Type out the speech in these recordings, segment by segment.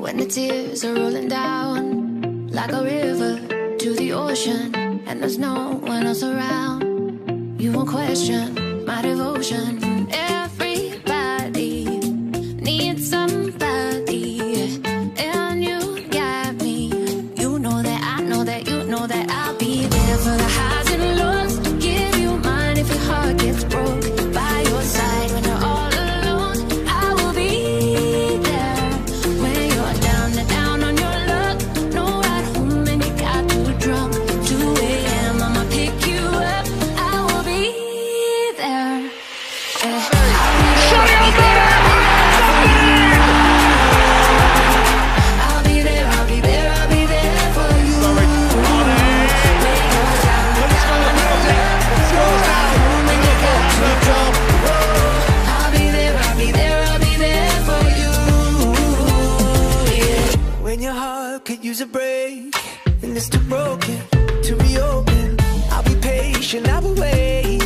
When the tears are rolling down like a river to the ocean, and there's no one else around, you won't question my devotion. Everybody needs somebody, and you got me. You know that I know that you know that I'll be there for the highs could use a break and it's too broken to reopen, I'll be patient, I will wait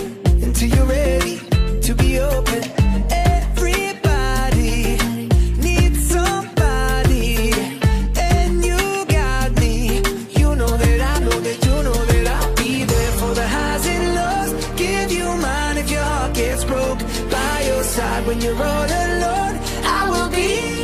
until you're ready to be open. Everybody needs somebody, and you got me. You know that I know that you know that I'll be there for the highs and lows. Give you mine if your heart gets broke. By your side when you're all alone, I will be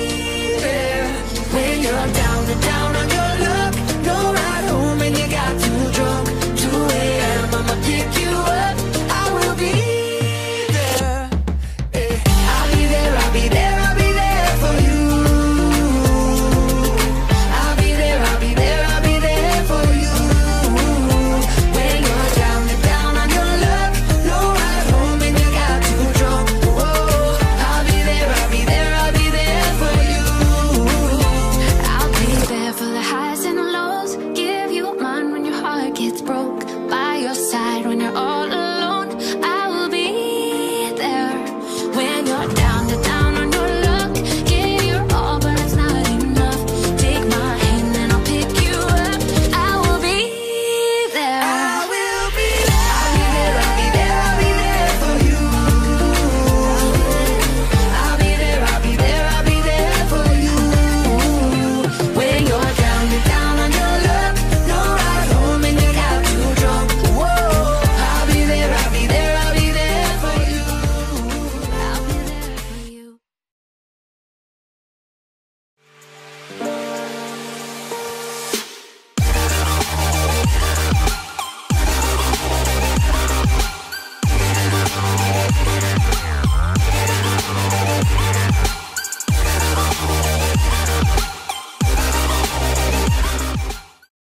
heart gets broken.